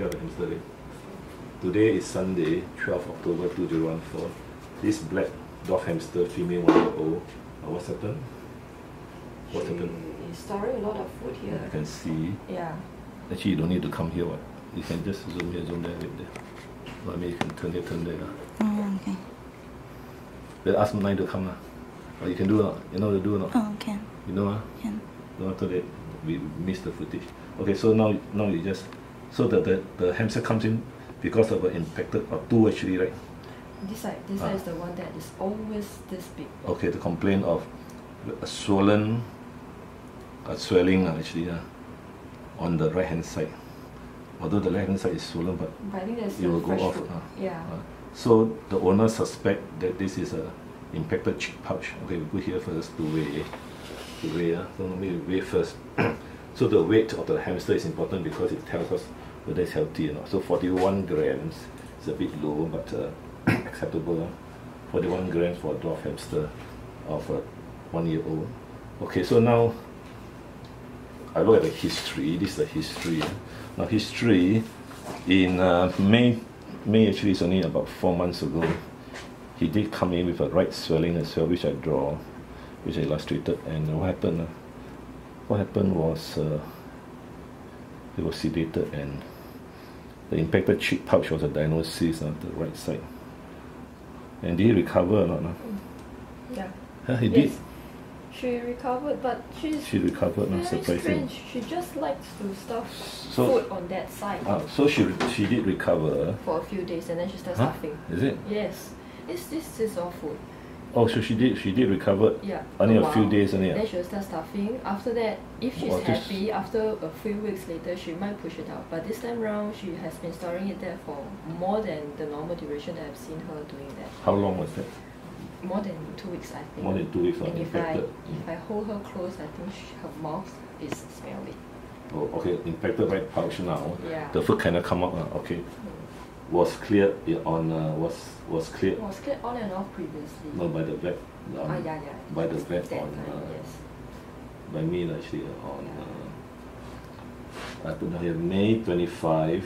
Yeah, hamster day. Today is Sunday, 12 October 2014. This black dwarf hamster, female one year old. Uh, what's happened? What happened? She's storing a lot of food here. I can see. Yeah. Actually, you don't need to come here. What? You can just zoom here, zoom there, wait there. Or I mean, you can turn here, turn there. ah. Oh, okay. Then ask Nine to come. lah. Or you can do it. You know how to do it. Oh, can. You know? ah? Can. No, after that, we missed the footage. Okay, so now now you just so the the, the hamster comes in because of an infected or two actually, right? This side, this Ah. side is the one that is always this big. Okay, the complaint of a swollen, a swelling uh, actually uh, on the right hand side. Although the left hand side is swollen, but But I think it will go off. uh, yeah. uh. so the owner suspect that this is a infected cheek pouch. Okay, we go here first to weigh. To weigh, uh. so we weigh first. so the weight of the hamster is important because it tells us whether it's healthy or not. So 41 grams is a bit low, but uh, acceptable. Uh. 41 grams for a dwarf hamster of a one year old. Okay, so now I look at the history. This is the history. uh. Now history in uh, May, May actually is only about four months ago. He did come in with a right swelling as well, which I draw, which I illustrated. And what happened? Uh, what happened was uh, he was sedated and the impacted cheek pouch was a diagnosis on the right side. And did he recover or not? no? Yeah. Huh, he yes. did. She recovered, but she's She recovered, no very surprising. strange. She just likes to stuff So- food on that side Ah, so she she did recover. for a few days, and then she starts Huh? stuffing. Is it? Yes. This this is all food. Oh, so she did she did recover Yeah. only a few days only. ah? Then she'll start stuffing. After that, if she's happy, after a few weeks later, she might push it out. But this time round, she has been storing it there for more than the normal duration that I've seen her doing that. How long was that? More than two weeks, I think. More than two weeks And if I if I hold her close, I think she, her mouth is smelly. Oh, okay, infected right pouch now. Yeah. The food cannot come out. Uh, okay, Mm. Was cleared i- on uh, was was cleared. It was cleared on and off previously. No, by the vet. Um, ah, yeah, yeah. By the vet That on time, uh, yes. by me actually uh, on. Yeah. Uh, I put down here May twenty five.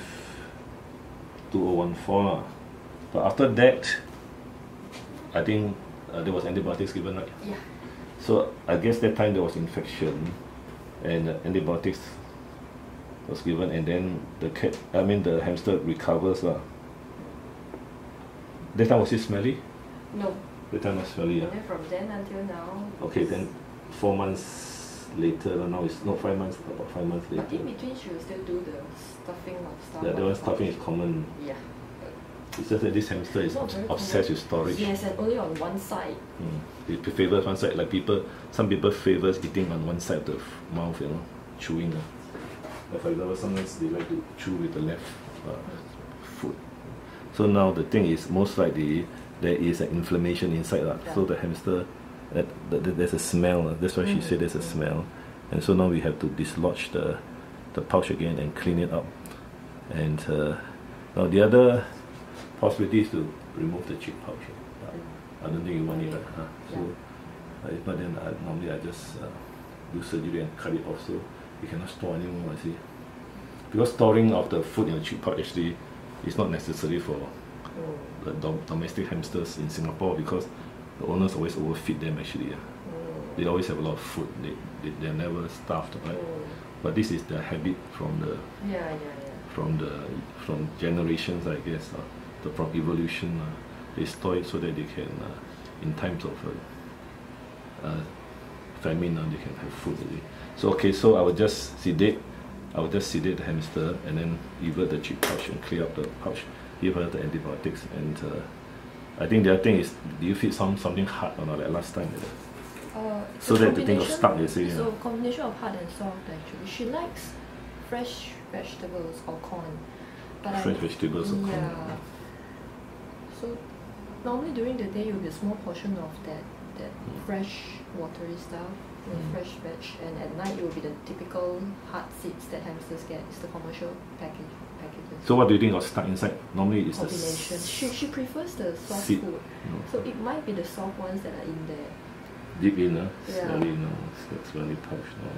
2014 lah. But after that, I think uh, there was antibiotics given, right? Yeah. So I guess that time there was infection, and uh, antibiotics was given, and then the cat, I mean the hamster recovers lah. That time was it smelly? No. That time was smelly. Yeah. then from then until now. Okay, then four months later, uh, now it's not five months, about five months later. But in between, she will still do the stuffing of stuff. Yeah, the one stuffing is common. Yeah. It's just that this hamster is obsessed with storage. Yes, and only on one side. Mm. It favors one side, like people, some people favors eating on one side of the mouth, you know, chewing. Uh. Like for example, sometimes they like to chew with the left uh, foot. So now the thing is, most likely there is an inflammation inside, uh. so the hamster, that, that, there's a smell. Uh. That's why she Mm. said there's a smell, and so now we have to dislodge the, the pouch again and clean it up. And uh, now the other possibility is to remove the cheek pouch. uh. I don't think you want it, right? Huh? So, uh, but then I, normally I just uh, do surgery and cut it off so you cannot store anymore. I see. Because storing of the food in the cheek pouch actually is not necessary for the dom- domestic hamsters in Singapore because the owners always overfeed them actually. yeah. Mm. They always have a lot of food. They, they they're never starved, right? Mm. But this is the habit from the Yeah, yeah, yeah. from the from generations, I guess, uh, the from evolution. Uh, they store it so that they can, uh, in times of uh, uh, famine, uh, they can have food. So okay, so I will just sedate. I will just sedate the hamster and then invert the cheek pouch and clear up the pouch. Give her the antibiotics and uh, I think the other thing is, do you feed some something hard or not like last time? Uh, So that the thing got stuck, you see, yeah. combination of hard and soft actually. She likes fresh vegetables or corn. But Fresh I, vegetables or corn. Yeah. So normally during the day, you'll be a small portion of that that Mm. fresh watery stuff, the Mm. fresh veg, and at night it will be the typical hard seeds that hamsters get. It's the commercial package packages. So what do you think was stuck inside? Normally it's the combination. She she prefers the soft seed. food, No. so it might be the soft ones that are in there. deep in, uh, Yeah. no, smelly pouch, no.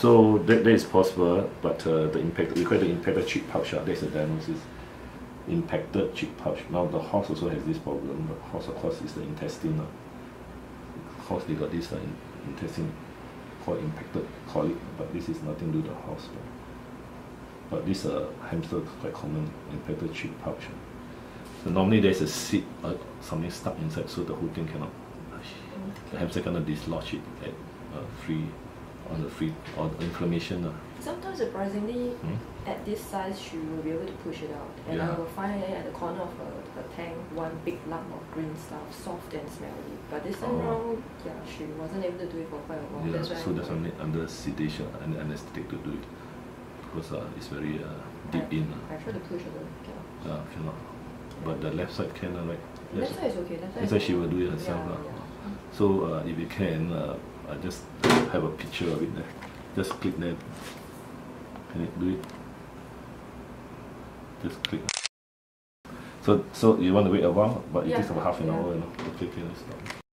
So that, that is possible, but uh, the impact we call it the impacted cheek pouch. Uh, that's the diagnosis. Impacted cheek pouch. Now the horse also has this problem. The horse, of course, is the intestine. Uh. Horse they got this uh, intestine called impacted colic, but this is nothing to do with the horse. But, this uh, hamster is quite common, impacted cheek pouch. uh. So normally there's a seed or something stuck inside, so the whole thing cannot. The hamster cannot dislodge it at uh, free on the free or inflammation. Uh. Sometimes surprisingly, Hmm? at this size, she will be able to push it out. And I will find at the corner of her, her tank one big lump of green stuff, soft and smelly. But this time Oh. round, yeah, she wasn't able to do it for quite a while. Yeah, That's so that's need under sedation and anesthetic to do it because uh, it's very uh, deep in. Uh. I try to push a little. Yeah. Uh, cannot. But the left side can, right? Left side is okay. Left side Left side she will do it herself. Yeah, yeah. So uh, if you can, uh, I just have a picture of it there. Just click there. Can it do it? Just click. So so you want to wait a while, but it takes about half an yeah. hour, you know. Okay, okay, let's stop.